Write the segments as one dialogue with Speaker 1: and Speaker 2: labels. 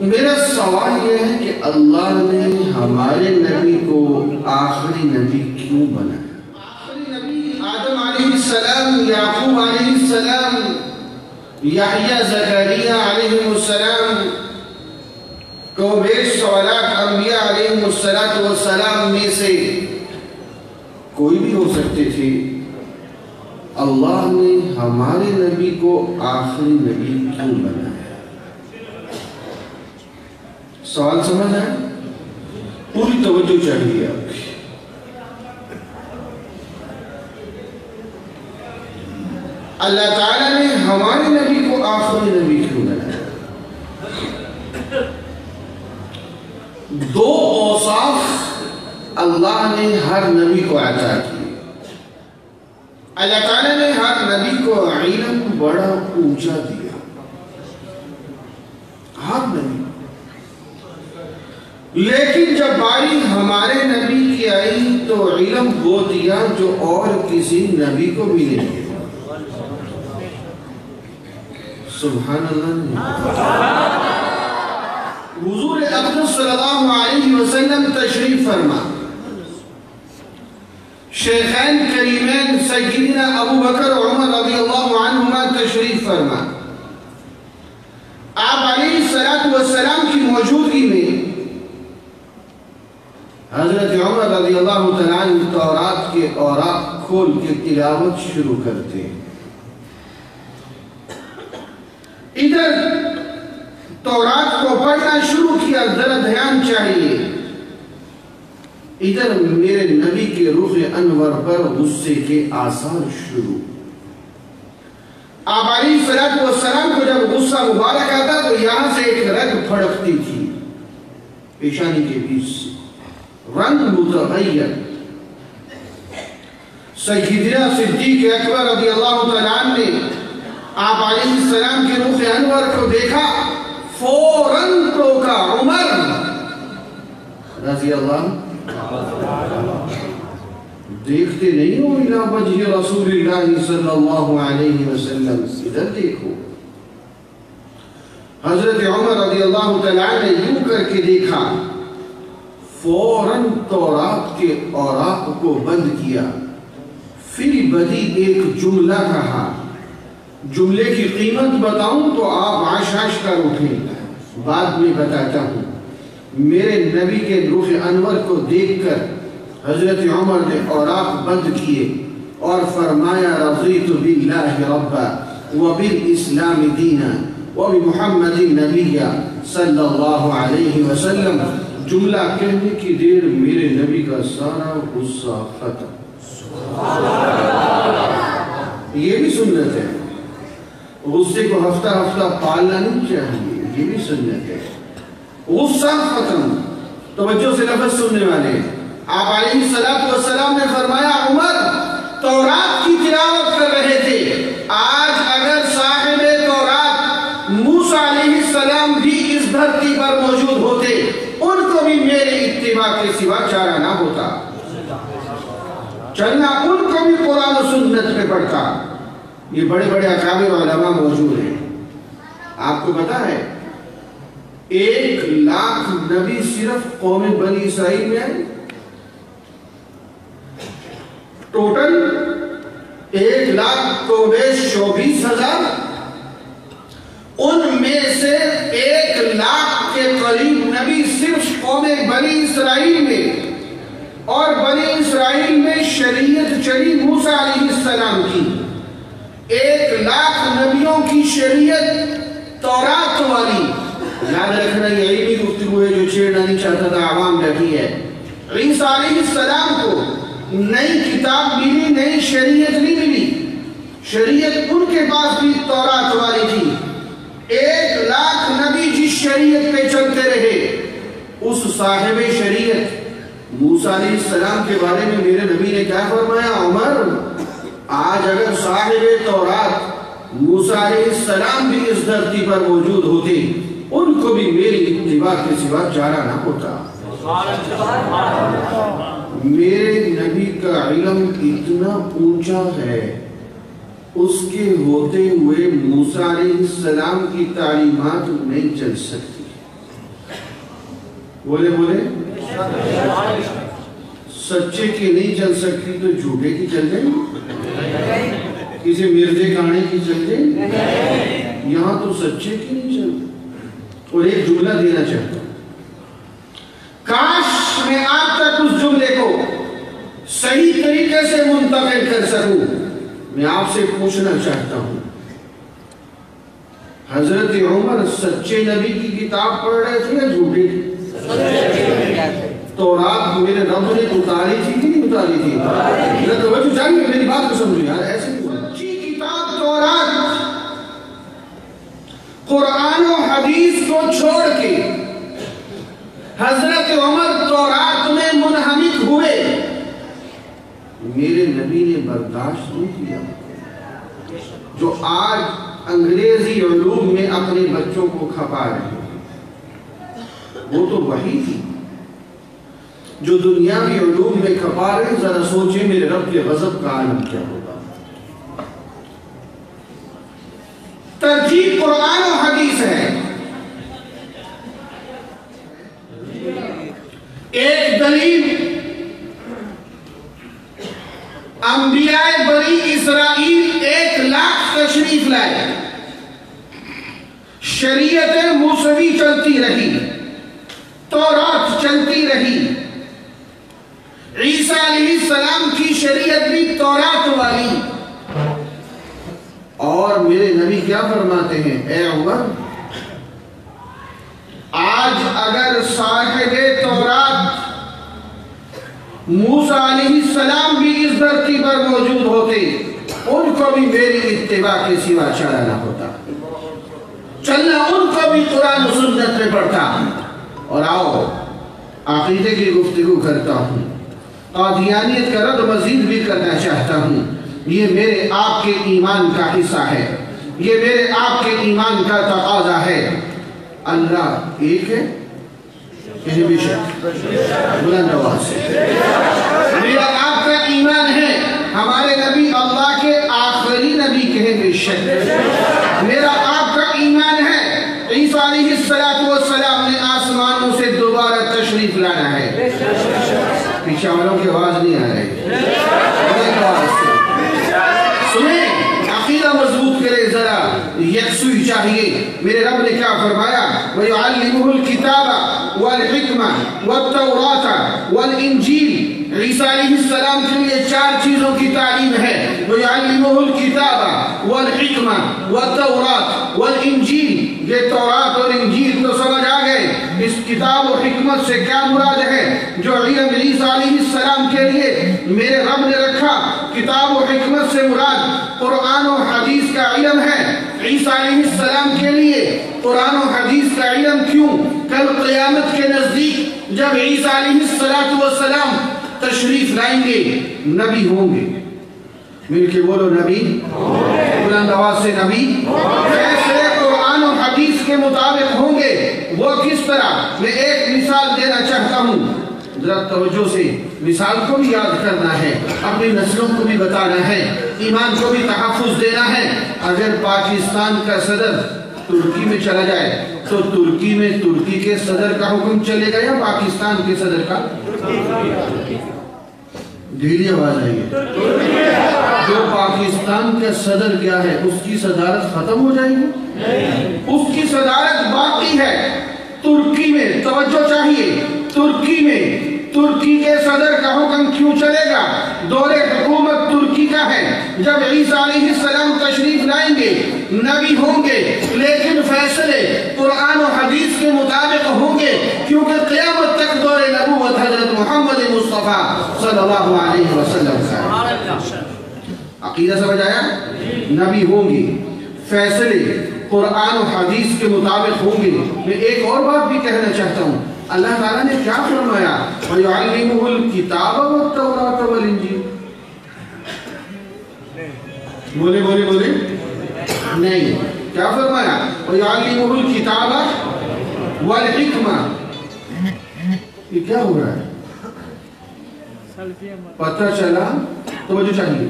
Speaker 1: میرا سوال یہ ہے کہ اللہ نے ہمارے نبی کو آخری نبی کیوں بنایا؟ آخری نبی آدم علیہ السلام، یعقوب علیہ السلام، یحییٰ زکریہ علیہ السلام کو بیش سوالات انبیاء علیہ السلام میں سے کوئی بھی ہو سکتے تھے۔ اللہ نے ہمارے نبی کو آخری نبی کیوں بنایا؟ سوال سمجھ آئے؟ پوری توجہ چاہیے آپ کی۔ اللہ تعالیٰ نے ہمارے نبی کو آخری نبی کیوں بنایا؟ دو اوصاف اللہ نے ہر نبی کو عطا کی اللہ تعالیٰ نے ہر نبی کو علم بڑا اونچا دیا۔ ہر نبی لیکن جب باری ہمارے نبی کی آئی تو علم وہ دیا جو اور کسی نبی کو بھی نہیں دیا۔ سبحان اللہ حضور اقدس صلی اللہ علیہ وسلم تشریف فرما۔ شیخین کریمین سیدنا ابو بکر عمر رضی اللہ عنہما تشریف فرما۔ آپ علیہ السلام کی موجودگی میں حضرت عمر رضی اللہ تعالیٰ تورات کے اوراق کھول کے تلاوت شروع کرتے ہیں۔ ادھر تورات کو پڑھنا شروع کیا، ذرا دھیان چاہیے۔ ادھر میرے نبی کے روح انور پر غصے کے آثار شروع۔ آپ علیہ السلام کو جب غصہ مبارک آتا تو یہاں سے ایک رگ پھڑکتی تھی۔ پیشانی کے بیچ سے۔ رنگ متغیر۔ سیدنا صدیق اکبر رضی اللہ تعالیٰ نے آپ علیہ السلام کے روح انور کو دیکھا، فوراً ٹوکا عمر رضی اللہ دیکھتے نہیں ہو الہ وجہ رسول اللہ صلی اللہ علیہ وسلم۔ ادھر دیکھو۔ حضرت عمر رضی اللہ تعالیٰ نے یوں کر کے دیکھا۔ فوراً تورات کے اوراق کو بند کیا۔ پھر بدی ایک جملہ کہا، جملے کی قیمت بتاؤں تو آپ آش آش کر اٹھیں۔ بعد میں بتاتا ہوں، میرے نبی کے روح انور کو دیکھ کر حضرت عمر نے اوراق بند کیے اور فرمایا، رضیت باللہ ربا وبالاسلام دینا وبمحمد نبی صلی اللہ علیہ وسلم۔ جملہ کہنے کی دیر میرے نبی کا سارا غصہ ختم۔ یہ بھی سنت ہے۔ غصے کو ہفتہ ہفتہ پالنا نہیں چاہیے، یہ بھی سنت ہے۔ غصہ ختم۔ توجہ سے لفظ سننے والے، آپ علیہ السلام نے فرمایا، عمر تورات کی تلاوت کر رہے تھے، آج کے سوا چارہ نہ ہوتا۔ چلنا ان کو بھی قرآن و سنت پہ پڑھتا۔ یہ بڑے بڑے اکابر علماء موجود ہیں۔ آپ کو پتا ہے، ایک لاکھ نبی صرف قوم بنی اسرائیل میں ٹوٹل ایک لاکھ تو بیش چوبیس ہزار ان میں سے ایک لاکھ کے قریب نبی صرف قوم بنی اسرائیل میں۔ اور بنی اسرائیل میں شریعت چلی موسیٰ علیہ السلام کی۔ ایک لاکھ نبیوں کی شریعت تورات والی۔ یاد رکھنا، یہ علمی گفتگو ہے جو چھیڑنا نہیں چاہتا تھا عوام بیٹھی ہے۔ عیسیٰ علیہ السلام کو نئی کتاب ملی، نئی شریعت نہیں ملی۔ شریعت ان کے پاس بھی تورات والی تھی۔ ایک لاکھ نبی جس شریعت پہ چلتے رہے، اس صاحب شریعت، موسیٰ علیہ السلام کے بارے میں میرے نبی نے کیا فرمایا؟ عمر، آج اگر صاحب تورات موسیٰ علیہ السلام بھی اس دھرتی پر موجود ہوتے، ان کو بھی میری اتباع کے سوا چارہ نہ ہوتا۔ میرے نبی کا علم اتنا اونچا ہے اس کے ہوتے ہوئے موسیٰ علیہ السلام کی تعلیمات نہیں چل سکتی۔ بولے بولے۔ سچے کی نہیں چل سکتی تو جھوٹے کی چل جائیں کسی مرزے کہانے کی چل جائیں یہاں تو سچے کی نہیں چلتی اور ایک جملہ دینا چاہتا ہوں۔ کاش میں آپ تک اس جملے کو صحیح طریقے سے منتقل کر سکوں۔ میں آپ سے پوچھنا چاہتا ہوں۔ حضرت عمر سچے نبی کی کتاب پڑھ رہے تھے یا جھوٹے تو رات میرے رب نے اتاری تھی کہ نہیں اتاری تھی۔ میرا توجہ جانگے میری بات کو سمجھو یار ایسے نہیں کتاب تورات قرآن و حدیث کو چھوڑ کے حضرت عمر تورات میں منہمک ہوئے۔ میرے نبی نے برداشت نہیں کیا۔ جو آج انگریزی علوم میں اپنے بچوں کو کھپا رہے ہیں وہ تو وہی تھی۔ جو دنیاوی علوم میں کھپا رہے ذرا سوچیں میرے رب کے غضب کا عالم کیا ہوگا۔ ترجیح قرآن و حدیث ہے۔ ایک دلیل انبیاء بری اسرائیل ایک لاکھ تشریف لائے شریعت موسوی چلتی رہی تورات چلتی رہی۔ عیسیٰ علیہ السلام کی شریعت بھی تورات والی۔ اور میرے نبی کیا فرماتے ہیں؟ اے عمر، آج اگر صاحب تورات موسیٰ علیہ السلام بھی اس دھرتی پر موجود ہوتے، ان کو بھی میری اتباع کے سوا چارہ نہ ہوتا۔ چلنا ان کو بھی قرآن و سنت میں پڑھتا ہوں۔ اور آؤ، عقیدے کی گفتگو کرتا ہوں۔ قادیانیت کا رد مزید بھی کرنا چاہتا ہوں۔ یہ میرے آپ کے ایمان کا حصہ ہے۔ یہ میرے آپ کے ایمان کا تقاضا ہے۔ اللہ ایک ہے۔ یعنی یہ بھی شک۔ بلند آواز سے۔ میرا آپ کا ایمان ہے۔ ہمارے نبی اللہ کے آخری نبی کہیں بے شک۔ میرا آپ ایمان ہے۔ عیسیٰ علیہ السلام نے آسمانوں سے دوبارہ تشریف لانا ہے۔ پیچھے والوں کی آواز نہیں آ رہی۔ سنیں، عقیدہ مضبوط کرے ذرا۔ یکسوئی چاہیے۔ میرے رب نے کیا فرمایا؟ وَيُعَلِّمُهُ الْكِتَابَ وَالْحِكْمَةِ وَالتَّوْرَاةَ وَالْإِنجِيلِ۔ عیسیٰ علیہ السلام کے لیے چار چیزوں کی تعلیم ہے. وَيُعَلِّمُهُ الْكِتَابَ وَالْحِكْمَةِ وَالتَّوْرَاةَ وَالْإِنجِيلِ یہ تورات اور انجیل تو سمجھ آ گئے. اس کتاب و حکمت سے کیا مراد ہے؟ جو علم عیسیٰ علیہ السلام کے لیے میرے رب نے رکھا. کتاب و حکمت سے مراد قرآن و حدیث کا علم ہے. عیسیٰ علیہ السلام کے لیے قرآن و حدیث کا علم کیوں؟ کل قیامت کے نزدیک جب عیسیٰ علیہ السلام تشریف لائیں گے، نبی ہوں گے۔ مل کے بولو نبی۔ بلند آواز سے نبی۔ فیصلے قرآن و حدیث کے مطابق ہوں گے۔ وہ کس طرح؟ میں ایک مثال دینا چاہتا ہوں۔ ذرا توجہ سے مثال کو بھی یاد کرنا ہے، اپنی نسلوں کو بھی بتانا ہے، ایمان کو بھی تحفظ دینا ہے۔ اگر پاکستان کا صدر ترکی میں چلا جائے، تو ترکی میں ترکی کے صدر کا حکم چلے گا یا پاکستان کے صدر کا؟ دھیری آواز آئی ہے جو پاکستان کا صدر کیا ہے، اس کی صدارت ختم ہو جائے گی؟ اس کی صدارت باقی ہے۔ ترکی میں توجہ چاہیے۔ ترکی میں ترکی کے صدر کا حکم کیوں چلے گا؟ دور حکومت ترکی کا ہے۔ جب عیسیٰ علیہ السلام تشریف لائیں گے، نبی ہوں گے، لیکن فیصلے قرآن و حدیث کے مطابق ہوں گے، کیونکہ قیامت تک دور نبوت حضرت محمد مصطفیٰ صلی اللہ علیہ وسلم کا عقیدہ سمجھ آیا؟ نبی ہوں گے، فیصلے قرآن و حدیث کے مطابق ہوں گے۔ میں ایک اور بات بھی کہنا چاہتا ہوں۔ اللہ تعالیٰ نے کیا فرمایا؟ وَيُعَلِّمُهُ الْكِتَابَ وَالتَّوْرَاتَ وَالْإِنجِيلَ۔ بولے بولے بولے۔ نہیں، کیا فرمایا؟ وَيُعَلِّمُهُ الْكِتَابَ وَالْحِكْمَةِ۔ یہ کیا ہو رہا ہے؟ پتہ چلا؟ توجہ چاہیے۔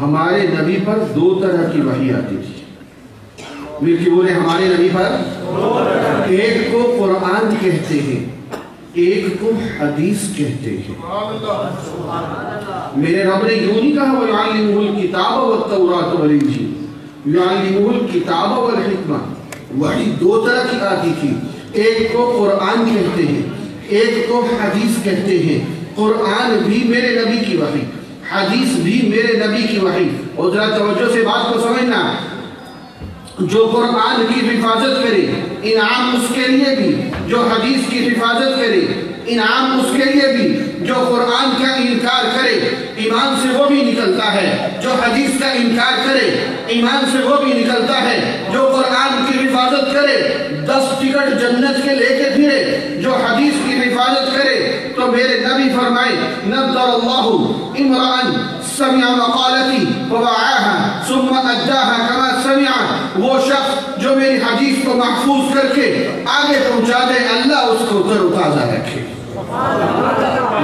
Speaker 1: ہمارے نبی پر دو طرح کی وحی آتی تھی۔ مل کے جی بولے، ہمارے نبی پر ایک کو قرآن کہتے ہیں۔ ایک کو حدیث کہتے ہیں میرے رب نے یوں نہیں کہا، وَيُعَلِّمُهُ الْكِتَابَ وَالتَّوْرَاتُ وَالْإِنْجِيلَ۔ يُعَلِّمُهُ الْكِتَابَ وَالْحِكْمَةِ۔ وحی دو طرح کی آتی تھی ایک کو قرآن کہتے ہیں، ایک کو حدیث کہتے ہیں۔ قرآن بھی میرے نبی کی وحی، حدیث بھی میرے نبی کی وحی۔ اور ذرا توجہ سے بات کو سمجھنا۔ جو قرآن کی حفاظت کرے، انعام اس کے لیے بھی۔ جو حدیث کی حفاظت کرے، انعام اس کے لیے بھی، جو قرآن کا انکار کرے، ایمان سے وہ بھی نکلتا ہے، جو حدیث کا انکار کرے، ایمان سے وہ بھی نکلتا ہے، جو قرآن کی حفاظت کرے، دس ٹکٹ جنت کے لے کے پھرے، جو حدیث کی حفاظت کرے، تو میرے نبی فرمائے نظر اللہ امران سمع مقالتی ووعاها ثم اداها كما وہ شخص جو میری حدیث کو محفوظ کر کے آگے پہنچا دے، اللہ اس کو تر تازہ رکھے۔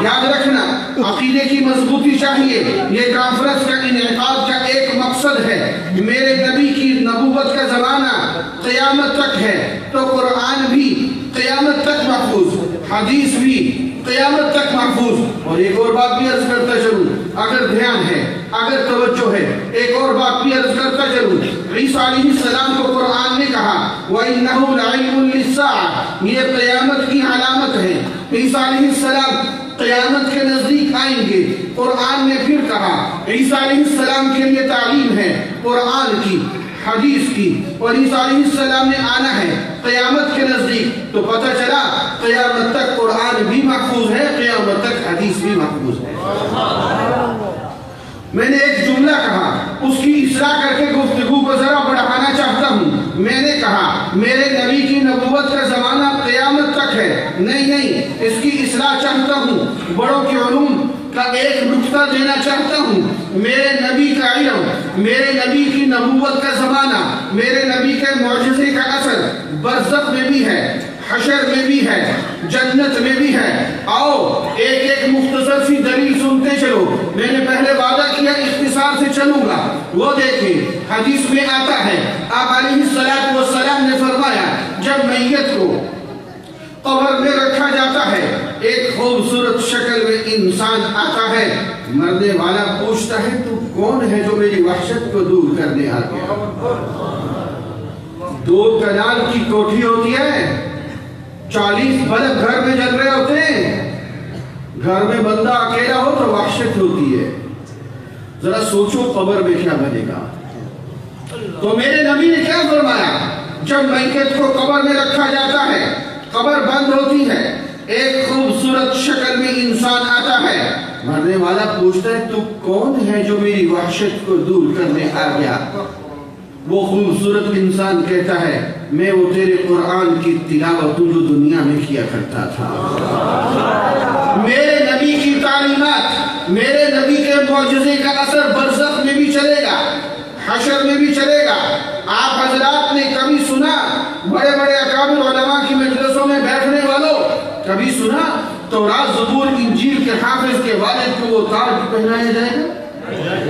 Speaker 1: یاد رکھنا، عقیدے کی مضبوطی چاہیے۔ یہ کانفرنس کا انعقاد کا ایک مقصد ہے۔ میرے نبی کی نبوت کا زمانہ قیامت تک ہے۔ تو قرآن بھی قیامت تک محفوظ، حدیث بھی قیامت تک محفوظ۔ اور ایک اور بات بھی عرض کرتا چلوں، اگر دھیان ہے اگر توجہ ہے، ایک اور بات بھی عرض کرتا چلوں عیسیٰ علیہ السلام کو قرآن نے کہا وَإِنَّهُ لَعِلْمٌ لِلسَّاعَةِ۔ یہ قیامت کی علامت ہے۔ عیسیٰ علیہ السلام قیامت کے نزدیک آئیں گے۔ قرآن نے پھر کہا، عیسیٰ علیہ السلام کے لیے تعلیم ہے، قرآن کی، حدیث کی۔ اور عیسیٰ علیہ السلام نے آنا ہے قیامت کے نزدیک۔ تو پتہ چلا، قیامت تک قرآن بھی محفوظ ہے، قیامت تک حدیث بھی محفوظ ہے۔ میں نے ایک جملہ کہا، اس کی اصلاح کر کے گفتگو کو ذرا بڑھانا چاہتا ہوں۔ میں نے کہا، میرے نبی کی نبوت کا زمانہ قیامت تک ہے۔ نہیں نہیں، اس کی اصلاح چاہتا ہوں۔ بڑوں کے علوم کا ایک نقطہ دینا چاہتا ہوں۔ میرے نبی کا علم، میرے نبی کی نبوت کا زمانہ، میرے نبی کے معجزے کا اثر برزخ میں بھی ہے، حشر میں بھی ہے، جنت میں بھی ہے۔ آؤ، ایک ایک مختصر سی دلیل سنتے چلو۔ میں نے پہلے وعدہ کیا اختصار سے چلوں گا۔ وہ دیکھیں، حدیث میں آتا ہے، آپ علیہ السلام نے فرمایا، جب میت کو قبر میں رکھا جاتا ہے، ایک خوبصورت شکل میں انسان آتا ہے، مرنے والا پوچھتا ہے، تو کون ہے جو میری وحشت کو دور کرنے آ گیا دو کنال کی کوٹھی ہوتی ہے چالیس بلب گھر میں جل رہے ہوتے ہیں۔ گھر میں بندہ اکیلا ہو تو وحشت ہوتی ہے۔ ذرا سوچو قبر میں کیا بنے گا۔ تو میرے نبی نے کیا فرمایا؟ جب میت کو قبر میں رکھا جاتا ہے، قبر بند ہوتی ہے۔ ایک خوبصورت شکل میں انسان آتا ہے۔ مرنے والا پوچھتا ہے، تو کون ہے جو میری وحشت کو دور کرنے آ گیا؟ وہ خوبصورت انسان کہتا ہے میں وہ تیرے قرآن کی تلاوت جو دنیا میں کیا کرتا تھا۔ میرے نبی کی تعلیمات، میرے نبی کے معجزے کا اثر برزخ میں بھی چلے گا، حشر میں بھی چلے گا۔ آپ حضرات نے کبھی سنا، بڑے بڑے اکابر علماء کی مجلسوں میں بیٹھنے والوں، کبھی سنا تو راز زبور انجیل کے حافظ کے والد کو وہ تاج پہنایا جائے گا؟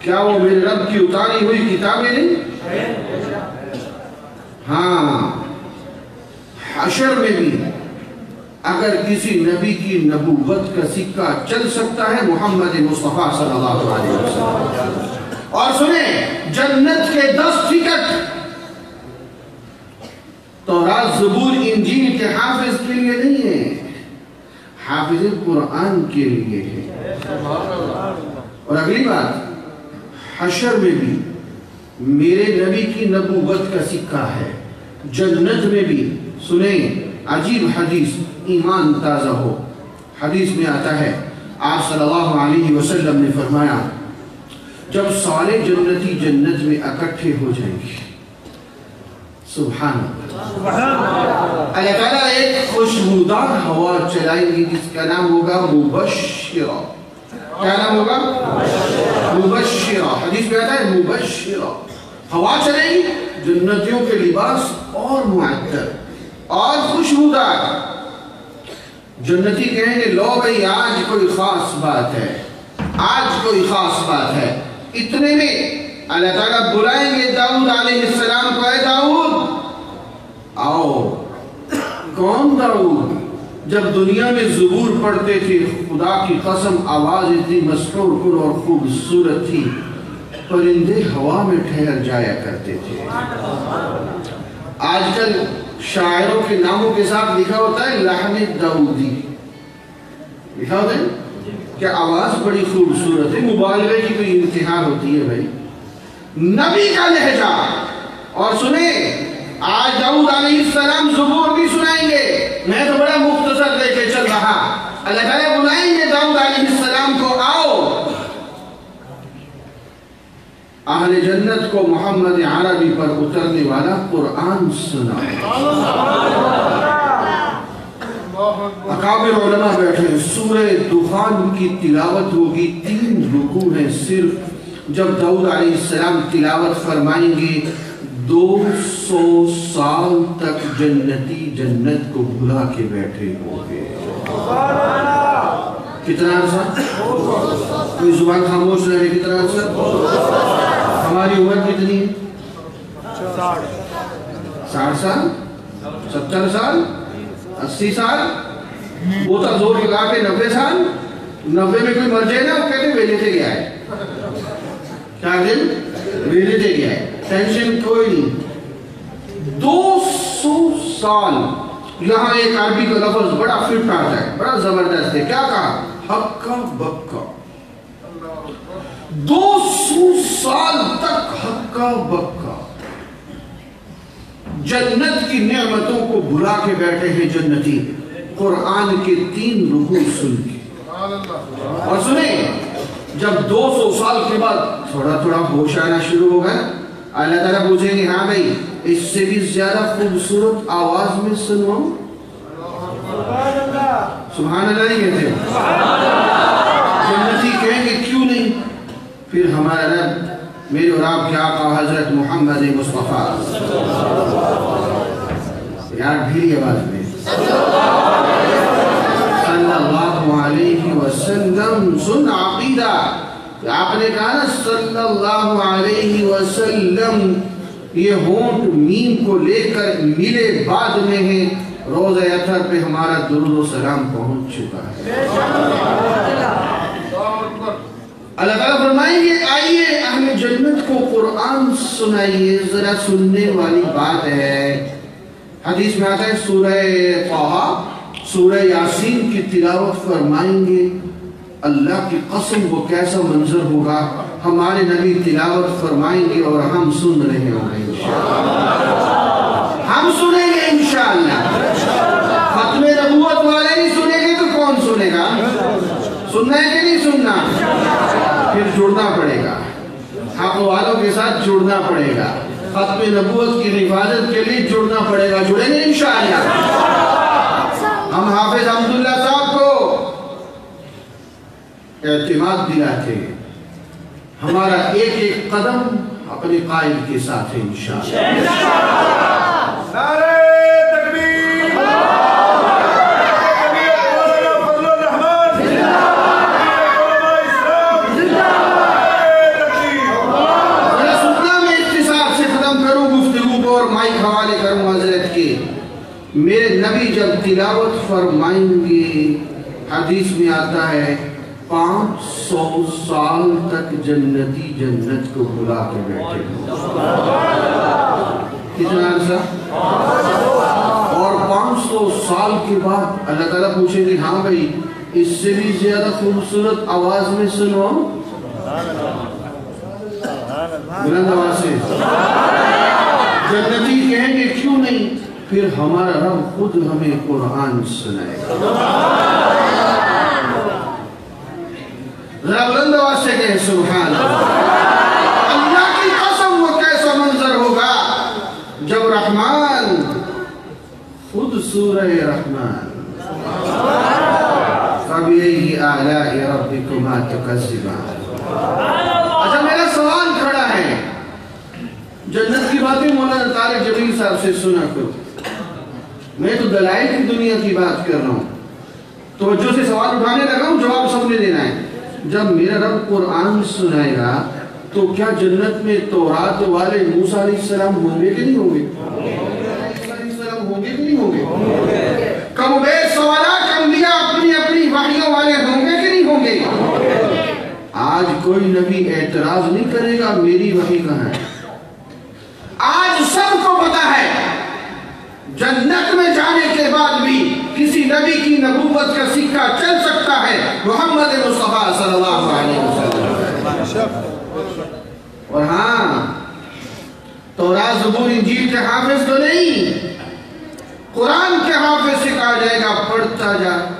Speaker 1: کیا وہ میرے رب کی اتاری ہوئی کتابیں نہیں ہاں۔ حشر میں بھی اگر کسی نبی کی نبوت کا سکہ چل سکتا ہے، محمد مصطفیٰ صلی اللہ علیہ وسلم۔ اور سنیں، جنت کے دس ٹکٹ۔ تو راز زبور انجیل کے حافظ کے لیے نہیں ہے، حافظ قرآن کے لیے ہے۔ اور اگلی بات حشر میں بھی میرے نبی کی نبوت کا سکہ ہے۔ جنت میں بھی سنیں عجیب حدیث ایمان تازہ ہو۔ حدیث میں آتا ہے آپ صلی اللہ علیہ وسلم نے فرمایا جب سارے جنتی جنت میں اکٹھے ہو جائیں گے۔ سبحان اللہ۔ تعالیٰ ایک خوشبودار ہوا چلائیں گی جس کا نام ہوگا مبشرہ۔ کیا نام ہوگا؟ مبشرہ. حدیث میں آتا ہے مبشرہ. ہوا چلے گی جنتیوں کے لباس اور معطر اور خوشبودار جنتی کہیں گے لو بھئی آج کوئی خاص بات ہے. آج کوئی خاص بات ہے. اتنے میں اللہ تعالیٰ بلائیں گے داؤد علیہ السلام کو، اے داؤد، آؤ، کون داؤد؟ جب دنیا میں زبور پڑھتے تھے، خدا کی قسم آواز اتنی مسحور کن اور خوبصورت تھی، پرندے ہوا میں ٹھہر جایا کرتے تھے۔ آج کل شاعروں کے ناموں کے ساتھ لکھا ہوتا ہے، لحن داؤدی۔ لکھا ہوتا ہے؟ کہ آواز بڑی خوبصورت ہے، مبالغے کی کوئی انتہا ہوتی ہے بھائی۔ نبی کا لہجہ، اور سنیں۔ آج داؤد علیہ السلام زبور بھی سنائیں گے۔ میں تو بڑا مختصر لے کے چل رہا۔ اللہ تعالیٰ بلائیں گے داؤد علیہ السلام کو، آؤ۔ اہل جنت کو محمد عربی پر اترنے والا قرآن سنا۔ اکابر علماء بیٹھے ہیں۔ سورہ دخان کی تلاوت ہوگی۔ تین رکوع ہیں صرف۔ جب داؤد علیہ السلام تلاوت فرمائیں گے دو سو سال تک جنتی جنت کو بھلا کے بیٹھے ہوں گے کتنا عرصہ؟ کوئی زبان خاموش رہے کتنا عرصہ؟ ہماری عمر کتنی ہے؟ ساٹھ سال۔ ستر سال؟ اسی سال؟ وہ تک زور لگا کے نبے سال؟ نبے میں کوئی مر جائے نا؟ وہ کہتے ویلے سے گیا ہے۔ کیا دن ویلے سے گیا ہے۔ ٹینشن کوئی نہیں. دو سو سال. یہاں ایک عربی کا لفظ بڑا فٹ آتا ہے بڑا زبردست ہے. کیا کہا؟ حقا بکا دو سو سال تک حقا بکا جنت کی نعمتوں کو بھلا کے بیٹھے ہیں جنتی. قرآن کے تین رکوع سن کے. اور سنیں، جب دو سو سال کے بعد تھوڑا تھوڑا ہوش آنا شروع ہوگا اللہ تعالیٰ پوچھیں گے ہاں بھائی اس سے بھی زیادہ خوبصورت آواز میں سنواؤں سبحان اللہ۔ نہیں کہتے جنتی کہیں گے کیوں نہیں؟ پھر ہمارا رب میرے اور آپ کے آقا حضرت محمد مصطفیٰ۔ یار بھیری آواز میں۔ صلی اللہ علیہ وسلم سن عقیدہ۔ آپ نے کہا نا صلی اللہ علیہ وسلم، یہ ہونٹ، میم کو لے کر ملے بعد میں ہے، روز اتھر پہ ہمارا درود و سلام پہنچ چکا ہے۔ اللہ تعالیٰ فرمائیں گے آئیے اہل جنت کو قرآن سنائیے، ذرا سننے والی بات ہے۔ حدیث میں آتا ہے، سورہ طہا، سورہ یاسین کی تلاوت فرمائیں گے۔ اللہ کی قسم وہ کیسا منظر ہوگا؟ ہمارے نبی تلاوت فرمائیں گے اور ہم سن رہے ہوں گے۔ ہم سنیں گے انشاءاللہ۔ ختم نبوت والے نہیں سنیں گے تو کون سنے گا؟ سننا ہے کہ نہیں سننا؟ پھر جڑنا پڑے گا۔ حق والوں کے ساتھ جڑنا پڑے گا۔ ختم نبوت کی حفاظت کے لیے جڑنا پڑے گا۔ جڑیں گے انشاءاللہ۔ ہم حافظ عبداللہ صاحب اعتماد دلاتے ہیں۔ ہمارا ایک ایک قدم اپنے قائد کے ساتھ ہے انشاءاللہ۔
Speaker 2: نعرہ تکبیر۔
Speaker 1: سننا میں اختصار سے ختم کروں گفتگو کو اور مائک حوالے کروں حضرت کے۔ میرے نبی جب تلاوت فرمائیں گے حدیث میں آتا ہے پانچ سو سال تک جنتی جنت کو بلا کے بیٹھے کتنا عرصہ؟ اور پانچ سو سال کے بعد اللہ تعالیٰ پوچھیں گے ہاں بھائی، اس سے بھی زیادہ خوبصورت آواز میں سنواؤں بلند آواز سے۔ جنتی کہیں گے، کیوں نہیں؟ پھر ہمارا رب خود ہمیں قرآن سنائے گا۔ ذرا بلند آواز سے کہیں سبحان اللہ۔ اللہ کی قسم وہ کیسا منظر ہوگا جب رحمان خود سورہ رحمان۔ فَبِأَيِّ آلَاءِ رَبِّكُمَا تُكَذِّبَانِ اچھا میرا سوال کھڑا ہے۔ جنت کی باتیں مولانا طارق جبیل صاحب سے سنا کرو میں تو دلائل کی دنیا کی بات کر رہا ہوں۔ توجہ سے سوال اٹھانے لگا ہوں، جواب سب نے دینا ہے۔ جب میرا رب قرآن سنائے گا، تو کیا جنت میں تورات والے موسیٰ علیہ السلام ہوں گے کہ نہیں ہوں گے؟ علیہ السلام ہوں گے کہ نہیں ہوں گے کم بے سوالات انبیاء اپنی اپنی وحیوں والے ہوں گے کہ نہیں ہوں گے؟ آج کوئی نبی اعتراض نہیں کرے گا میری وحی کہاں ہے؟ آج سب کو پتا ہے، جنت میں جانے کے بعد بھی کسی نبی کی نبوت کا سکہ چل سکتا ہے، محمد مصطفیٰ صلی اللہ علیہ وسلم۔ اور ہاں تورات زبور انجیل کے حافظ تو نہیں، قرآن کے حافظ سے کہا جائے گا، پڑھتا جا۔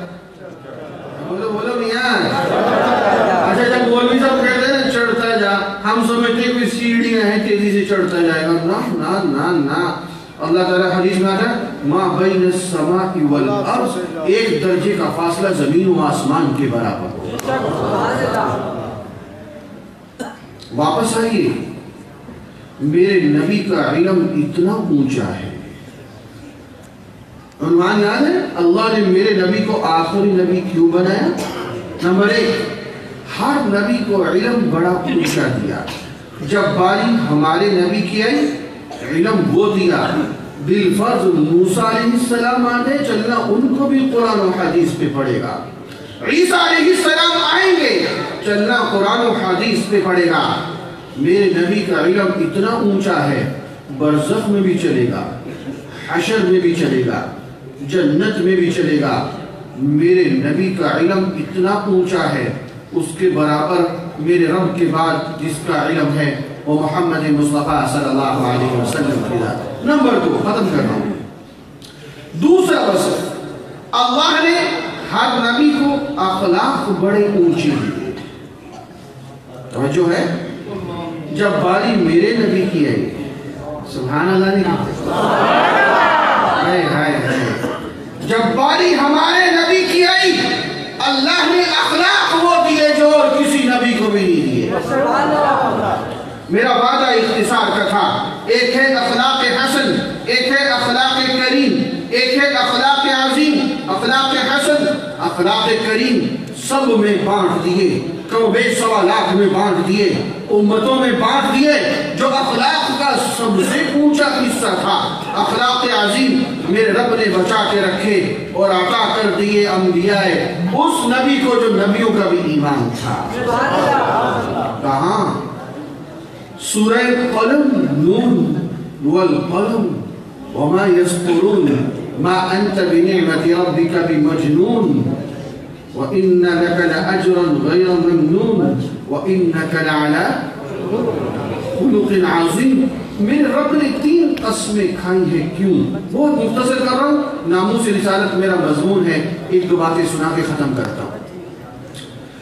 Speaker 1: بولو بولو میاں۔ اچھا جب مولوی صاحب کہتے ہیں چڑھتا جا۔ ہم سمجھتے ہیں کوئی سیڑھیاں ہیں، تیزی سے چڑھتا جائے گا۔ نا نا نا نا۔ اللہ تعالیٰ حدیث میں آتا ہے ما بین السماء والارض، ایک درجے کا فاصلہ زمین و آسمان کے برابر ہو۔ واپس آئیے۔ میرے نبی کا علم اتنا اونچا ہے۔ عنوان یاد ہے؟ اللہ نے میرے نبی کو آخری نبی کیوں بنایا؟ نمبر ایک، ہر نبی کو علم بڑا اونچا دیا۔ جب باری ہمارے نبی کی آئی، علم وہ دیا۔ بالفرض موسیٰ علیہ السلام آنے، چلنا ان کو بھی قرآن و حدیث پہ پڑے گا۔ عیسیٰ علیہ السلام آئیں گے، چلنا قرآن و حدیث پہ پڑے گا۔ میرے نبی کا علم اتنا اونچا ہے، برزخ میں بھی چلے گا، حشر میں بھی چلے گا، جنت میں بھی چلے گا۔ میرے نبی کا علم اتنا اونچا ہے، اس کے برابر میرے رب کے بعد جس کا علم ہے وہ محمد مصطفیٰ صلی اللہ علیہ وسلم کی ذات. نمبر دو ختم کر رہا ہوں دوسرا وصف اللہ نے ہر نبی کو اخلاق بڑے اونچے دیے. توجہ ہے؟ جب باری میرے نبی کی آئی. سبحان اللہ نے ہائے ہائے جب باری ہمارے نبی کی آئی، اللہ نے اخلاق وہ دیے جو اور کسی نبی کو بھی نہیں دیے. میرا وعدہ اختصار کا تھا۔ ایک ہے اخلاق حسن ایک ہے اخلاق کریم ایک ہے اخلاق عظیم اخلاق حسن اخلاق کریم سب میں بانٹ دیے کم بے سوالات میں بانٹ دیے امتوں میں بانٹ دیے جو اخلاق کا سب سے اونچا حصہ تھا۔ اخلاق عظیم میرے رب نے بچا کے رکھے اور عطا کر دیے انبیاء اس نبی کو جو نبیوں کا بھی ایمان تھا۔ کہاں؟ سورہ قلم نون والقلم وما يسطرون ما أنت بنعمة ربك بمجنون وإن لك لأجرا غير ممنون وإنك لعلى خلق عظیم۔ میرے رب نے تین قسمیں کھائی ہیں۔ کیوں؟ بہت مختصر کر رہا ہوں۔ ناموس رسالت میرا مضمون ہے۔ ایک دو باتیں سنا کے ختم کرتا ہوں۔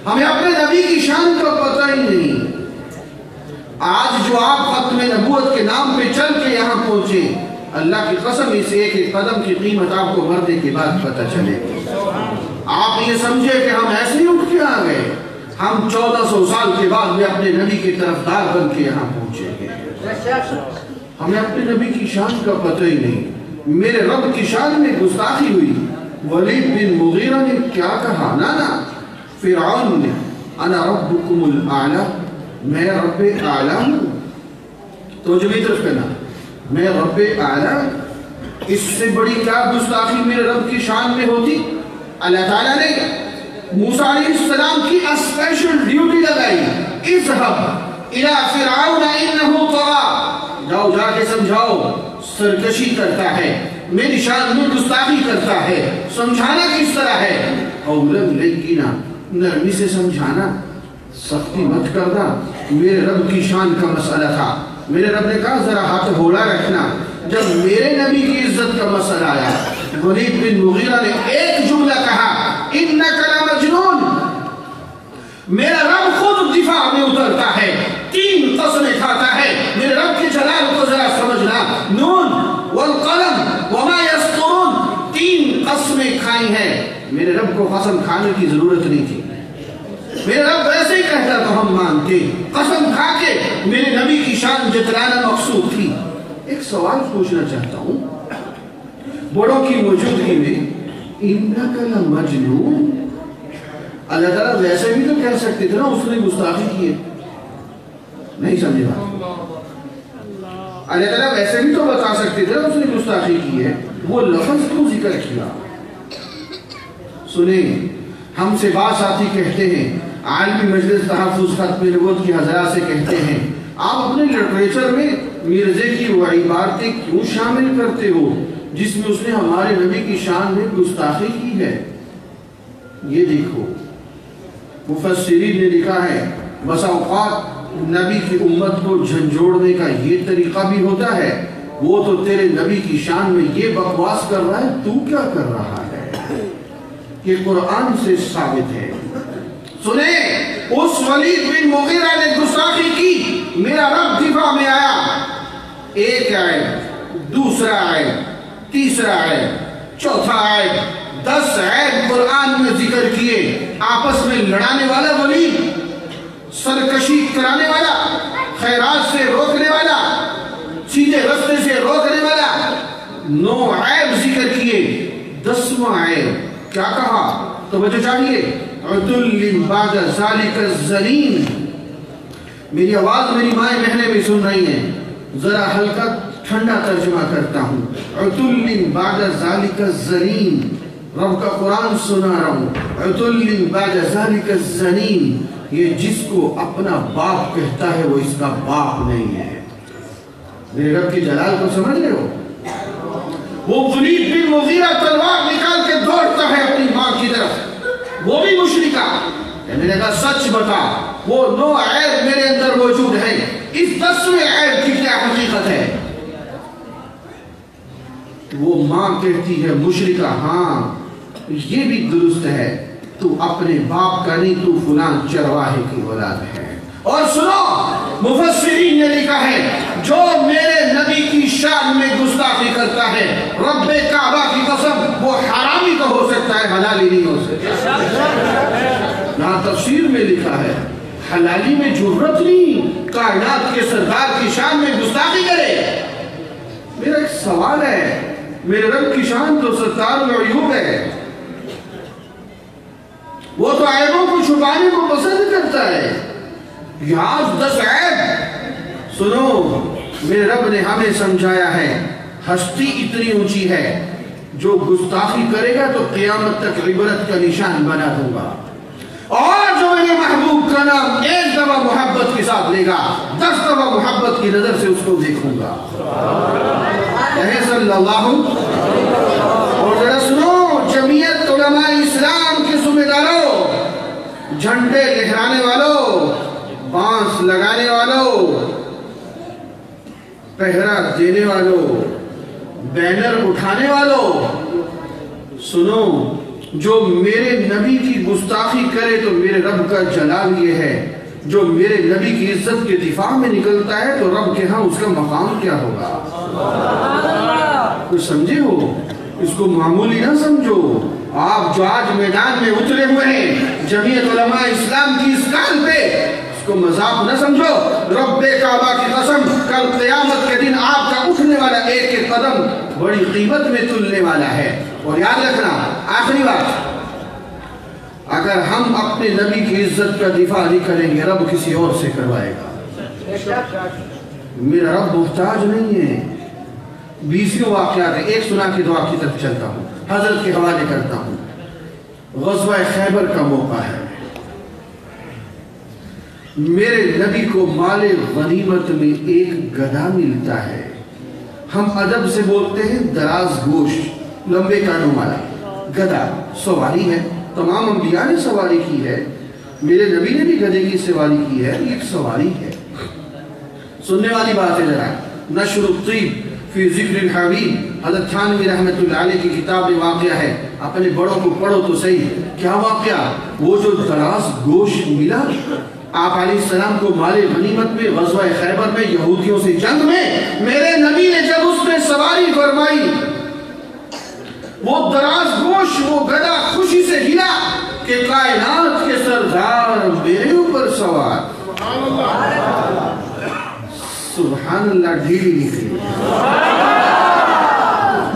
Speaker 1: ہمیں اپنے نبی کی شان کا پتہ ہی نہیں۔ آج جو آپ ختم نبوت کے نام پہ چل کے یہاں پہنچے، اللہ کی قسم اس ایک ایک قدم کی قیمت آپ کو مرنے کے بعد پتہ چلے آپ یہ سمجھے کہ ہم ایسے ہی اٹھ کے آ گئے۔ ہم چودہ سو سال کے بعد میں اپنے نبی کی طرف دار بن کے یہاں پہنچے۔ گے ہمیں اپنے نبی کی شان کا پتہ ہی نہیں۔ میرے رب کی شان میں گستاخی ہوئی۔ ولید بن مغیرہ نے کیا کہا؟ نانا، فرعون نے، انا ربکم الاعلی میں رب اعلی ہوں تو جو بھی طرف کہنا میں رب اعلی اس سے بڑی کیا گستاخی میرے رب کی شان میں ہوتی؟ اللہ تعالیٰ نے موسیٰ علیہ السلام کی اسپیشل ڈیوٹی لگائی۔ اذهب الى فرعون انہو طغا جاؤ، جا کے سمجھاؤ، سرکشی کرتا ہے۔ میری شان میں گستاخی کرتا ہے۔ سمجھانا کس طرح ہے؟ اولم لیکینا نرمی سے سمجھانا۔ سختی مت کرنا۔ میرے رب کی شان کا مسئلہ تھا۔ میرے رب نے کہا، ذرا ہاتھ ہولا رکھنا۔ جب میرے نبی کی عزت کا مسئلہ آیا، ولید بن مغیرہ نے ایک جملہ کہا، انکا لمجنون میرا رب خود دفاع میں اترتا ہے، تین قسمیں کھاتا ہے۔ میرے رب کے جلال کو ذرا سمجھنا۔ نون والقلم وما یسطرون، تین قسمیں کھائی ہیں۔ میرے رب کو قسم کھانے کی ضرورت نہیں تھی۔ میرے رب ویسے ہی کہتا تو ہم مانتے۔ قسم کھا کے میرے نبی کی شان جتلانا مقصود تھی۔ ایک سوال پوچھنا چاہتا ہوں۔ بڑوں کی موجودگی میں انکا لمجنون اللہ تعالیٰ ویسے بھی تو کہہ سکتے تھے نا اس نے گستاخی کی ہے۔ نہیں سمجھے بات۔ اللہ تعالیٰ ویسے بھی تو بتا سکتے تھے نا اس نے گستاخی کی ہے۔ وہ لفظ کیوں ذکر کیا؟ سنیں، ہم سے بات ساتھی کہتے ہیں عالمی مجلس تحفظ ختم نبوت کی حضرات سے کہتے ہیں، آپ اپنے لٹریچر میں مرزے کی وہ عبارتیں کیوں شامل کرتے ہو، جس میں اس نے ہمارے نبی کی شان میں گستاخی کی ہے؟ یہ دیکھو۔ مفسرین نے لکھا ہے بسا اوقات نبی کی امت کو جھنجھوڑنے کا یہ طریقہ بھی ہوتا ہے، وہ تو تیرے نبی کی شان میں یہ بکواس کر رہا ہے، تو کیا کر رہا ہے؟ یہ قرآن سے ثابت ہے۔ سنیں، اس ولید بن مغیرہ نے گستاخی کی، میرا رب دفاع میں آیا۔ ایک آئے دوسرا آئے تیسرا آئے چوتھا آئے دس عیب قرآن میں ذکر کیے۔ آپس میں لڑانے والا ولید، سرکشی کرانے والا، خیرات سے روکنے والا، سیدھے رستے سے روکنے والا۔ نو عیب ذکر کیے، دسواں عیب کیا کہا؟ توجہ چاہیے۔ عدل بعد ذالک الزنین میری آواز میری مائیں بہنیں بھی سن رہی ہیں. ذرا ہلکا ٹھنڈا ترجمہ کرتا ہوں. عدل بعد ذالک الزنین رب کا قرآن سنا رہا ہوں. عدل بعد ذالک الزنین یہ جس کو اپنا باپ کہتا ہے وہ اس کا باپ نہیں ہے. میرے رب کی جلال کو سمجھ رہے ہو؟ وہ ولید بن مغیرہ تلوار نکال کے دوڑتا ہے اپنی ماں کی طرف وہ بھی مشرکہ۔ میں نے کہا سچ بتا، وہ نو عیب میرے اندر موجود ہے۔ اس دسویں عیب کی کیا حقیقت ہے؟ وہ ماں کہتی ہے مشرکہ ہاں یہ بھی درست ہے۔ تو اپنے باپ کا نہیں، تو فلان چرواہے کی اولاد ہے۔ اور سنو، مفسرین نے لکھا ہے جو میرے نبی کی شان میں گستاخی کرتا ہے، رب کعبہ کی قسم، وہ حرامی تو ہو سکتا ہے حلالی نہیں ہو سکتا۔ یہاں تفسیر میں لکھا ہے، حلالی میں جرت نہیں، کائنات کے سردار کی شان میں گستاخی کرے۔ میرا ایک سوال ہے، میرے رب کی شان تو ستار میں عیوب ہے۔ وہ تو عیبوں کو چھپانے کو پسند کرتا ہے۔ یہاں دس عیب۔ سنو، میرے رب نے ہمیں سمجھایا ہے، ہستی اتنی اونچی ہے، جو گستاخی کرے گا تو قیامت تک عبرت کا نشان بنا دوں گا۔ اور جو میرے محبوب کا نام ایک دفعہ محبت کے ساتھ لے گا، دس دفعہ محبت کی نظر سے اس کو دیکھوں گا۔ صلی اللہ۔ اور ذرا سنو، جمعیت علماء اسلام کے ذمہ داروں، جھنڈے لہرانے والوں، بانس لگانے والوں پہرا دینے والوں بینر اٹھانے والوں سنو، جو میرے نبی کی گستاخی کرے تو میرے رب کا جلال یہ ہے۔ جو میرے نبی کی عزت کے دفاع میں نکلتا ہے تو رب کے ہاں اس کا مقام کیا ہوگا؟ کچھ سمجھے ہو؟ اس کو معمولی نہ سمجھو۔ آپ جو آج میدان میں اترے ہوئے ہیں، جمعیت علماء اسلام کی اس کال پہ کو مذاق نہ سمجھو۔ رب کعبہ کی قسم، کل قیامت کے دن آپ کا اٹھنے والا ایک ایک قدم بڑی قیمت میں تلنے والا ہے۔ اور یاد رکھنا، آخری بات، اگر ہم اپنے نبی کی عزت کا دفاع نہیں کریں گے، رب کسی اور سے کروائے گا۔ میرا رب محتاج نہیں ہے۔ بیسیوں واقعات ہیں۔ ایک سنا کی دعا کی طرف چلتا ہوں، حضرت کے حوالے کرتا ہوں۔ غزوہ خیبر کا موقع ہے۔ میرے نبی کو مال غنیمت میں ایک گدھا ملتا ہے۔ ہم ادب سے بولتے ہیں، دراز گوشت، لمبے کانوں والا۔ گدھا سواری ہے، تمام انبیاء نے سواری کی ہے۔ میرے نبی نے بھی گدھے کی سواری کی ہے، ایک سواری ہے۔ سننے والی بات ہے ذرا۔ نشر الطیب فی ذکر الحبیب۔ حضرت تھانوی رحمت اللہ علیہ کی کتاب میں واقعہ ہے۔ اپنے بڑوں کو پڑھو تو صحیح۔ کیا واقعہ؟ وہ جو دراز گوشت ملا۔ آپ علیہ السلام کو مال غنیمت میں، غزوہ خیبر میں، یہودیوں سے جنگ میں، میرے نبی نے جب اس میں سواری فرمائی، وہ دراز گوش، وہ گدا خوشی سے ہلا کہ کائنات کے سردار میرے اوپر سوار۔ سبحان اللہ، ڈھیلی نکلی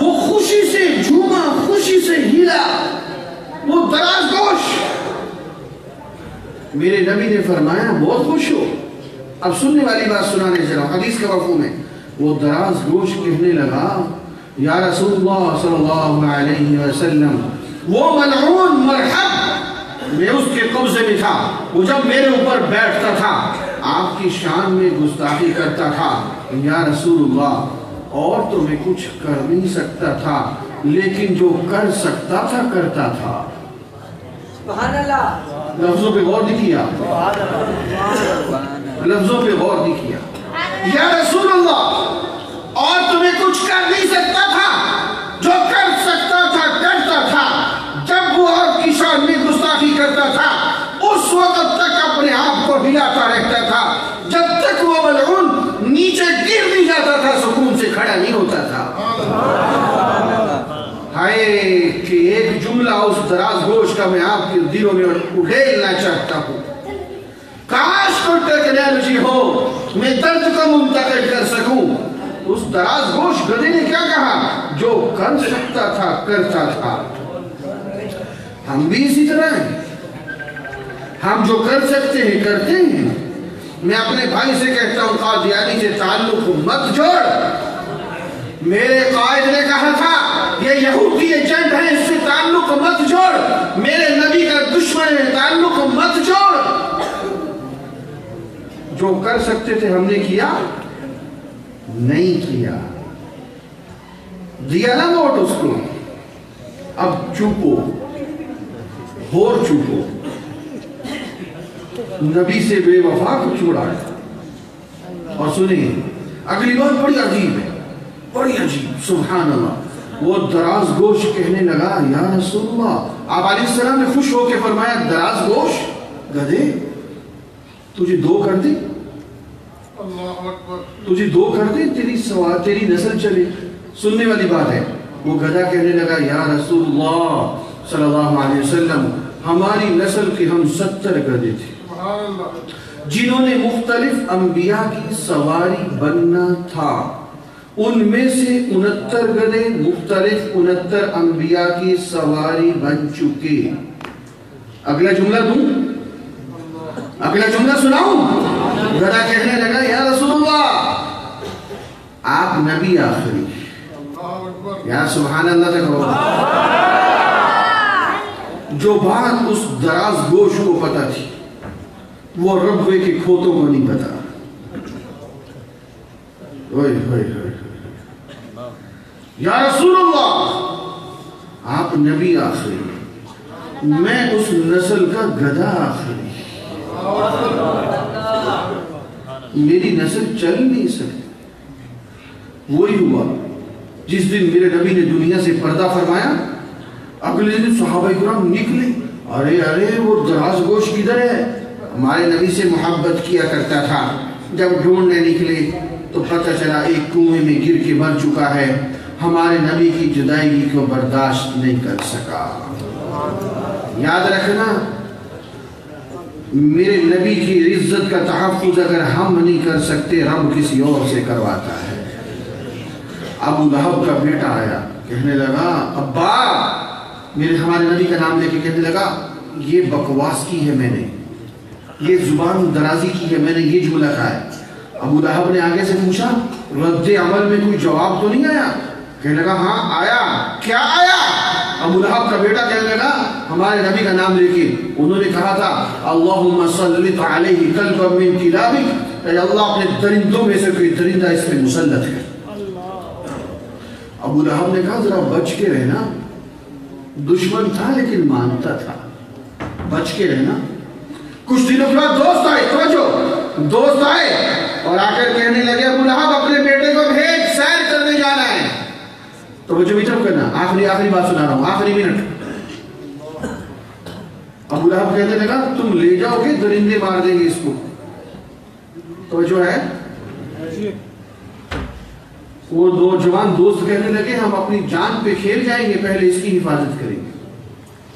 Speaker 1: وہ خوشی سے جھوما خوشی سے ہلا وہ دراز گوش میرے نبی نے فرمایا، بہت خوش ہو۔ اب سننے والی بات سنانے چلا حدیث کا مفہوم ہے وہ دراز گوش کہنے لگا، یا رسول اللہ صلی اللہ علیہ وسلم، وہ ملعون مرحب، میں اس کے قبضے میں تھا۔ وہ جب میرے اوپر بیٹھتا تھا، آپ کی شان میں گستاخی کرتا تھا۔ یا رسول اللہ، اور تو میں کچھ کر نہیں سکتا تھا، لیکن جو کر سکتا تھا، کرتا تھا۔
Speaker 3: سبحان اللہ
Speaker 1: لفظوں پہ غور نہیں کیا۔ لفظوں پہ غور نہیں کیا۔ یا رسول اللہ اور تمہیں کچھ کر نہیں سکتا تھا جو کر سکتا تھا کرتا تھا۔ جب وہ اور کی شان میں گستاخی کرتا تھا اس وقت تک اپنے آپ کو ہلاتا رہتا تھا۔ جب تک وہ ملعون نیچے گر نہیں جاتا تھا سکون سے کھڑا نہیں ہوتا تھا۔ ہائے۔ ایک اس دراز گوش کا میں آپ کے دلوں میں اڑھیلنا چاہتا ہوں۔ کاش کوئی ٹیکنالوجی ہو، میں درد کو منتقل کر سکوں۔ اس دراز گوش گدے نے کیا کہا؟ جو کر سکتا تھا، کرتا تھا۔ ہم بھی اسی طرح ہیں۔ ہم جو کر سکتے ہیں، کرتے ہیں۔ میں اپنے بھائی سے کہتا ہوں، قادیانی سے تعلق مت جوڑ۔ میرے قائد نے کہا تھا یہ یہودی ایجنٹ ہے اس سے تعلق مت جوڑ۔ میرے نبی کا دشمن ہے، تعلق مت جوڑ۔ جو کر سکتے تھے، ہم نے کیا؟ نہیں کیا۔ دیا نا نوٹ اس کو۔ اب چوپو ہور چوپو نبی سے بے وفا کو چھوڑا اور سنیں، اگلی بات بڑی عجیب ہے۔ بڑی عجیب، سبحان اللہ۔ وہ دراز گوش کہنے لگا یا رسول اللہ آپ علیہ السلام نے خوش ہو کے فرمایا دراز گوش گدے تجھے دو کر دے تجھے دو کر دے تیری سوال تیری نسل چلے۔ سننے والی بات ہے وہ گدھا کہنے لگا یا رسول اللہ صلی اللہ علیہ وسلم ہماری نسل کے ہم ستر گدے تھے۔ جنہوں نے مختلف انبیاء کی سواری بننا تھا۔ ان میں سے انہتر گدے مختلف انہتر انبیاء کی سواری بن چکے اگلا جملہ دوں؟ اگلا جملہ سناؤں؟ گدا کہنے لگا، یا رسول اللہ! آپ نبی آخری۔ یا سبحان اللہ سے کہو۔ جو بات اس دراز گوش کو پتا تھی، وہ ربوے کے کھوتوں کو نہیں پتا اوئے ہوئے ہوئے یا رسول اللہ، آپ نبی آخری۔ میں اس نسل کا گدھا آخری۔ میری نسل چل نہیں سکتی وہی ہوا۔ جس دن میرے نبی نے دنیا سے پردہ فرمایا، اگلے دن صحابہ کرام نکلے۔ ارے ارے، وہ دراز گوش کدھر ہے؟ ہمارے نبی سے محبت کیا کرتا تھا۔ جب ڈھونڈنے نکلے تو پتہ چلا ایک کنویں میں گر کے مر چکا ہے۔ ہمارے نبی کی جدائیگی کو برداشت نہیں کر سکا۔ یاد رکھنا، میرے نبی کی عزت کا تحفظ اگر ہم نہیں کر سکتے، رب کسی اور سے کرواتا ہے۔ ابو لہب کا بیٹا آیا، کہنے لگا، ابا، میرے ہمارے نبی کا نام لے کے کہنے لگا، یہ بکواس کی ہے میں نے۔ یہ زبان درازی کی ہے میں نے، یہ جملہ کہا ہے۔ ابو لہب نے آگے سے پوچھا، رد عمل میں کوئی جواب تو نہیں آیا؟ کہنے لگا ہاں آیا۔ کیا آیا؟ ابو لہب کا بیٹا کہنے لگا، ہمارے نبی کا نام لے کے۔ انہوں نے کہا تھا، اللہم صلت علیہ قلب من کلابک۔ اے اللہ، اپنے درندوں میں سے کوئی درندہ اس میں مسلط ہے۔ ابو لہب نے کہا، ذرا بچ کے رہنا۔ دشمن تھا لیکن مانتا تھا۔ بچ کے رہنا۔ کچھ دنوں کے بعد دوست آئے، توجہ۔ دوست آئے۔ اور آ کر کہنے لگے، ابو لہب اپنے بیٹے کو بھیج، سیر کرنے جانا ہے۔ توجہ بھی جب کرنا۔ آخری آخری بات سنا رہا ہوں۔ آخری منٹ۔ ابو لہب کہنے لگا، تم لے جاؤ گے، درندے مار دیں گے اس کو۔ توجہ ہے؟ وہ دو جوان دوست کہنے لگے، ہم اپنی جان پہ کھیل جائیں گے، پہلے اس کی حفاظت کریں گے۔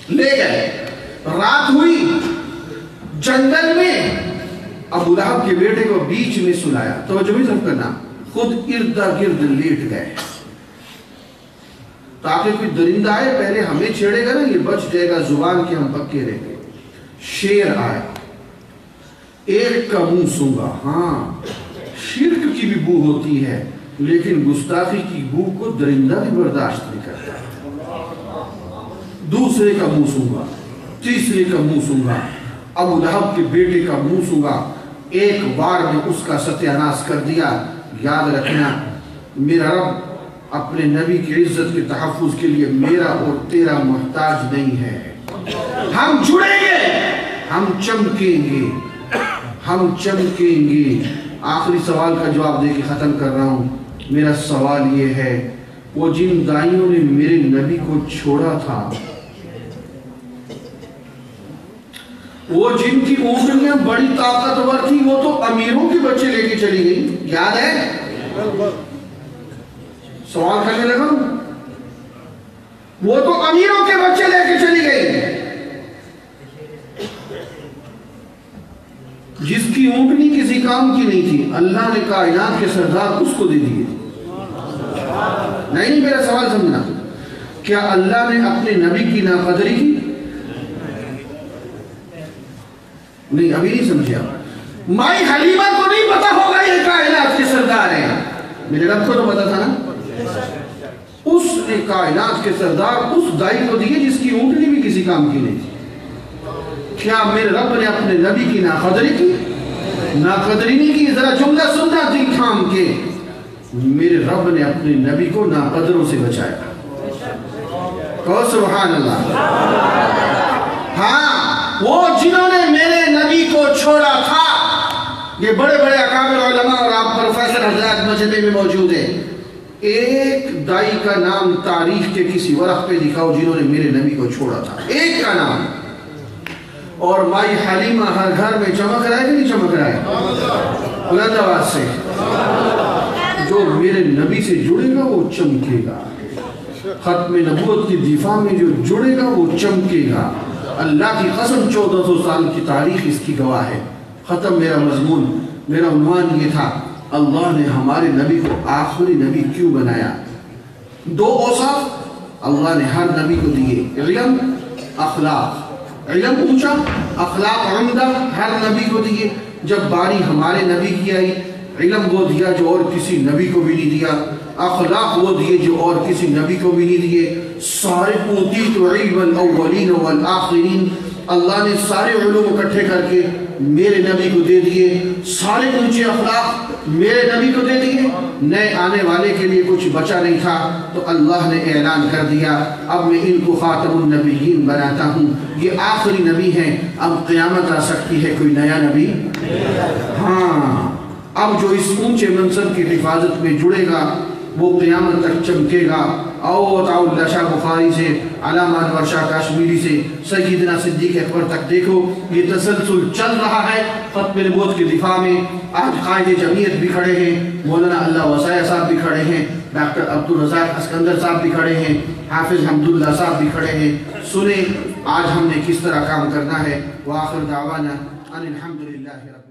Speaker 1: لے گئے۔ رات ہوئی۔ جنگل میں ابو لہب کے بیٹے کو بیچ میں سلایا۔ توجہ بھی سب کرنا۔ خود اردا گرد لیٹ گئے۔ تاکہ کوئی درندہ آئے، پہلے ہمیں چھیڑے گا نا، یہ بچ جائے گا زبان کے ہم پکے رہیں گے۔ شیر آئے۔ ایک کا منہ سونگا۔ ہاں شرک کی بھی بو ہوتی ہے، لیکن گستاخی کی بو کو درندہ بھی برداشت نہیں کرتا۔ دوسرے کا منہ سونگا۔ تیسرے کا منہ سونگا۔ ابو لہب کے بیٹے کا منہ سونگا۔ ایک بار میں اس کا ستیاناش کر دیا۔ یاد رکھنا، میرا رب اپنے نبی کی عزت کے تحفظ کے لیے میرا اور تیرا محتاج نہیں ہے۔ ہم جڑیں گے، ہم چمکیں گے، ہم چمکیں گے۔ آخری سوال کا جواب دے کے ختم کر رہا ہوں۔ میرا سوال یہ ہے، وہ جن دائیوں نے میرے نبی کو چھوڑا تھا وہ جن کی اونٹنیاں بڑی طاقتور تھی، وہ تو امیروں کے بچے لے کے چلی گئی۔ یاد ہے؟ سوال کرنے لگا ہوں۔ وہ تو امیروں کے بچے لے کے چلی گئی۔ جس کی اونٹنی کسی کام کی نہیں تھی، اللہ نے کائنات کے سردار اس کو دے دیے۔ نہیں، میرا سوال سمجھنا۔ کیا اللہ نے اپنے نبی کی ناقدری کی؟ نہیں، ابھی نہیں سمجھا مائی حلیمہ کو نہیں پتا ہوگا یہ کائنات کے سردار ہیں میرے رب کو تو پتا تھا نا۔ اس نے کائنات کے سردار اس دائی کو دیے جس کی اونٹنی بھی کسی کام کی نہیں تھی۔ کیا میرے رب نے اپنے نبی کی ناقدری کی؟ ناقدری نہیں کی، ذرا جملہ سننا دل تھام کے۔ میرے رب نے اپنے نبی کو ناقدروں سے بچایا۔ کہو سبحان اللہ۔ ہاں۔ وہ جنہوں نے میرے نبی کو چھوڑا تھا، یہ بڑے بڑے اکابر علماء اور آپ پروفیسر حضرات مجمع میں موجود ہیں۔ ایک دائی کا نام تاریخ کے کسی ورق پہ دکھاؤ جنہوں نے میرے نبی کو چھوڑا تھا۔ ایک کا نام۔ اور مائی حلیمہ ہر گھر میں چمک رہا ہے کہ نہیں چمک رہا ہے؟ بلند آواز سے۔ جو میرے نبی سے جڑے گا وہ چمکے گا۔ ختم نبوت کی دفاع میں جو جڑے گا وہ چمکے گا۔ اللہ کی قسم چودہ سو سال کی تاریخ اس کی گواہ ہے۔ ختم میرا مضمون، میرا عنوان یہ تھا، اللہ نے ہمارے نبی کو آخری نبی کیوں بنایا؟ دو اوصاف اللہ نے ہر نبی کو دیے۔ علم، اخلاق۔ علم اونچا، اخلاق عمدہ، ہر نبی کو دیے۔ جب باری ہمارے نبی کی آئی، علم وہ دیا جو اور کسی نبی کو بھی نہیں دیا۔ اخلاق وہ دیے جو اور کسی نبی کو بھی نہیں دیے. سارے اوتیت علم الاولین والآخرین. اللہ نے سارے علوم اکٹھے کر کے میرے نبی کو دے دیے. سارے اونچے اخلاق میرے نبی کو دے دیے. نئے آنے والے کے لیے کچھ بچا نہیں تھا تو اللہ نے اعلان کر دیا. اب میں ان کو خاتم النبیین بناتا ہوں. یہ آخری نبی ہیں. اب قیامت آ سکتی ہے کوئی نیا نبی؟ ہاں. اب جو اس اونچے منصب کی حفاظت میں جڑے گا وہ قیامت تک چمکے گا۔ او اللہ شاہ بخاری سے علامہ انور شاہ کاشمیری سے، سیدنا صدیق اکبر تک دیکھو، یہ تسلسل چل رہا ہے ختم نبوت کے دفاع میں۔ آج قائد جمعیت بھی کھڑے ہیں، مولانا اللہ وسائع صاحب بھی کھڑے ہیں، ڈاکٹر عبدالرزاق اسکندر صاحب بھی کھڑے ہیں، حافظ حمداللہ صاحب بھی کھڑے ہیں۔ سنیں، آج ہم نے کس طرح کام کرنا ہے۔ وآخر دعوانا ان الحمدللہ رب